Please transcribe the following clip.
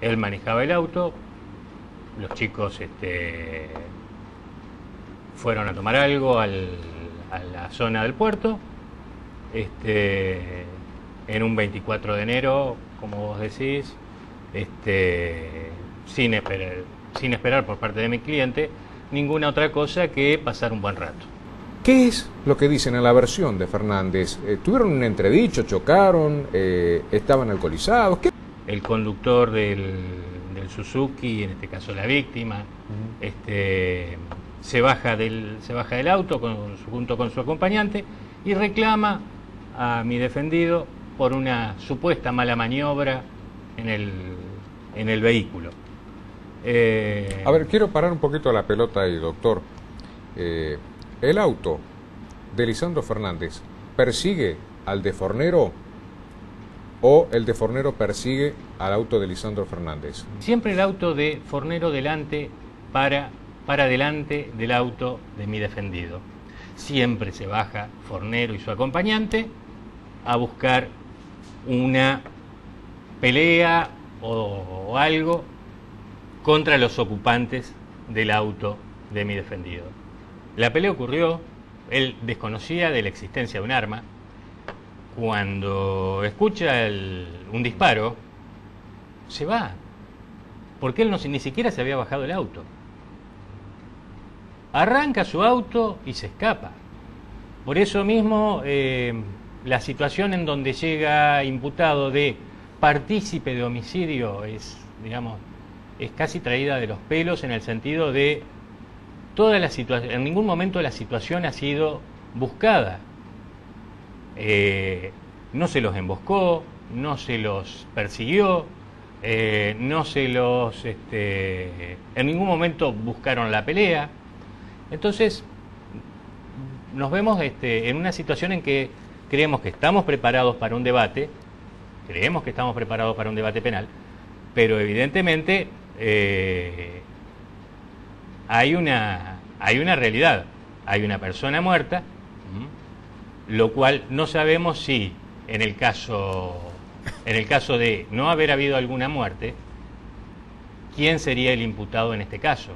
Él manejaba el auto, los chicos este, fueron a tomar algo al, a la zona del puerto, este, en un 24 de enero, como vos decís, este, sin, esperar, sin esperar por parte de mi cliente ninguna otra cosa que pasar un buen rato. ¿Qué es lo que dicen en la versión de Fernández? Eh, ¿Tuvieron un entredicho, chocaron, eh, estaban alcoholizados? ¿Qué? El conductor del, del, Suzuki, en este caso la víctima, este, se, baja del, se baja del auto con, junto con su acompañante y reclama a mi defendido por una supuesta mala maniobra en el, en el vehículo. Eh... A ver, quiero parar un poquito la pelota ahí, doctor. Eh, el auto de Lisandro Fernández persigue al de Fornero o el de Fornero persigue al auto de Lisandro Fernández. Siempre el auto de Fornero delante para, para delante del auto de mi defendido. Siempre se baja Fornero y su acompañante a buscar una pelea o, algo contra los ocupantes del auto de mi defendido. La pelea ocurrió, él desconocía de la existencia de un arma, cuando escucha un disparo, se va, porque él no, ni siquiera se había bajado el auto. Arranca su auto y se escapa. Por eso mismo, eh, la situación en donde llega imputado de partícipe de homicidio es, digamos, es casi traída de los pelos en el sentido de toda la situación, en ningún momento la situación ha sido buscada. Eh, no se los emboscó, no se los persiguió, eh, no se los, este, en ningún momento buscaron la pelea. Entonces, nos vemos este, en una situación en que creemos que estamos preparados para un debate, creemos que estamos preparados para un debate penal, pero evidentemente eh, hay, una, hay una realidad, hay una persona muerta, lo cual no sabemos si en el caso, en el caso de no haber habido alguna muerte, quién sería el imputado en este caso.